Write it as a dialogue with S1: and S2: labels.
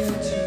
S1: you.